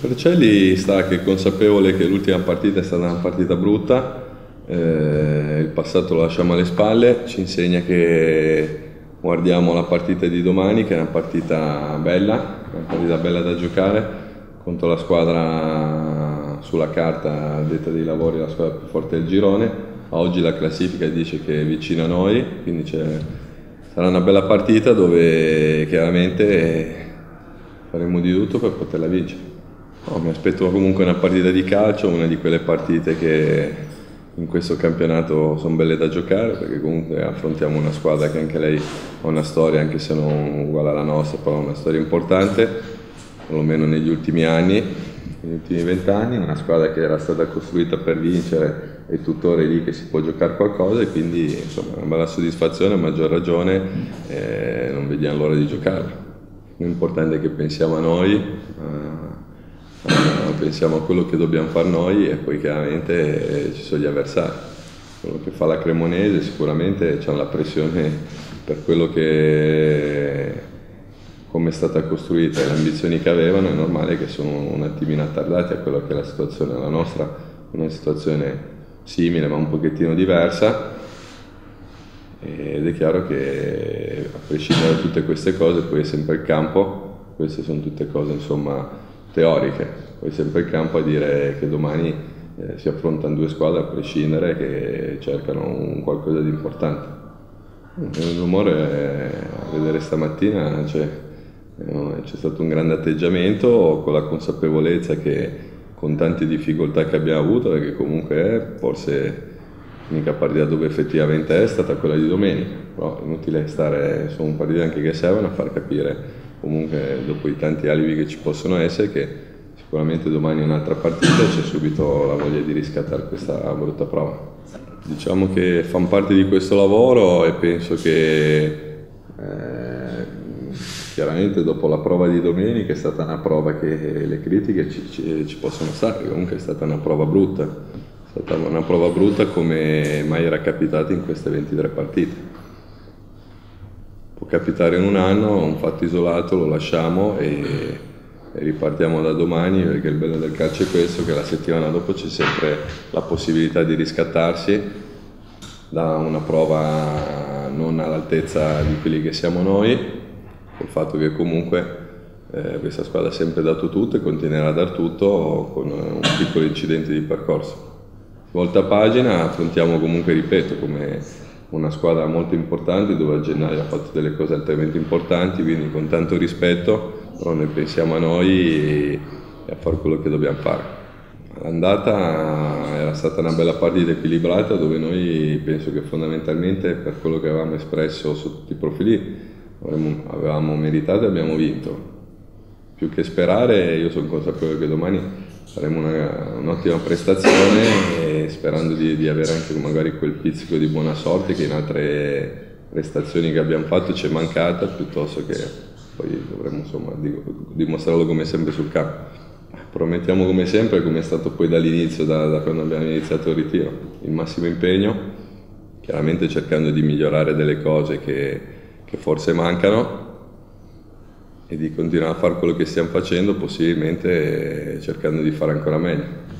Vercelli sta che consapevole che l'ultima partita è stata una partita brutta, eh, il passato lo lasciamo alle spalle, ci insegna che guardiamo la partita di domani che è una partita bella, una partita bella da giocare contro la squadra sulla carta detta dei lavori, la squadra più forte del girone. Oggi la classifica dice che è vicina a noi, quindi sarà una bella partita dove chiaramente faremo di tutto per poterla vincere. No, mi aspetto comunque una partita di calcio, una di quelle partite che in questo campionato sono belle da giocare perché comunque affrontiamo una squadra che anche lei ha una storia, anche se non uguale alla nostra, però ha una storia importante perlomeno negli ultimi anni, negli ultimi vent'anni, una squadra che era stata costruita per vincere e tuttora è lì che si può giocare qualcosa e quindi insomma una bella soddisfazione, a maggior ragione eh, non vediamo l'ora di giocarla. L'importante è che pensiamo a noi, a, pensiamo a quello che dobbiamo fare noi e poi chiaramente eh, ci sono gli avversari. Quello che fa la Cremonese sicuramente c'è la pressione per quello che come è stata costruita e le ambizioni che avevano, è normale che sono un attimino attardati a quella che è la situazione. La nostra è una situazione simile ma un pochettino diversa ed è chiaro che a prescindere da tutte queste cose poi è sempre il campo, queste sono tutte cose insomma teoriche, poi sempre il campo a dire che domani eh, si affrontano due squadre a prescindere che cercano un qualcosa di importante. L'umore a vedere stamattina cioè, c'è stato un grande atteggiamento con la consapevolezza che con tante difficoltà che abbiamo avuto, perché comunque è forse l'unica partita dove effettivamente è stata quella di domenica, però è inutile stare, sono partite anche che servono a far capire comunque dopo i tanti alibi che ci possono essere che sicuramente domani è un'altra partita e c'è subito la voglia di riscattare questa brutta prova. Diciamo che fanno parte di questo lavoro e penso che eh, chiaramente dopo la prova di domenica è stata una prova che le critiche ci, ci, ci possono stare, comunque è stata una prova brutta, è stata una prova brutta come mai era capitata in queste 23 partite. Può capitare in un anno, un fatto isolato lo lasciamo e, e ripartiamo da domani perché il bello del calcio è questo, che la settimana dopo c'è sempre la possibilità di riscattarsi da una prova non all'altezza di quelli che siamo noi col fatto che comunque eh, questa squadra ha sempre dato tutto e continuerà a dar tutto con un piccolo incidente di percorso. Volta pagina affrontiamo comunque, ripeto, come una squadra molto importante dove a gennaio ha fatto delle cose altamente importanti, quindi con tanto rispetto, però noi pensiamo a noi e a fare quello che dobbiamo fare. L'andata era stata una bella partita equilibrata dove noi penso che fondamentalmente per quello che avevamo espresso su tutti i profili avevamo meritato e abbiamo vinto. Più che sperare, io sono consapevole che domani faremo un'ottima un prestazione sperando di, di, avere anche magari quel pizzico di buona sorte che in altre prestazioni che abbiamo fatto ci è mancata, piuttosto che poi dovremo insomma, dimostrarlo come sempre sul campo. Promettiamo come sempre, come è stato poi dall'inizio, da, da quando abbiamo iniziato il ritiro, il massimo impegno, chiaramente cercando di migliorare delle cose che, che forse mancano e di continuare a fare quello che stiamo facendo, possibilmente cercando di fare ancora meglio.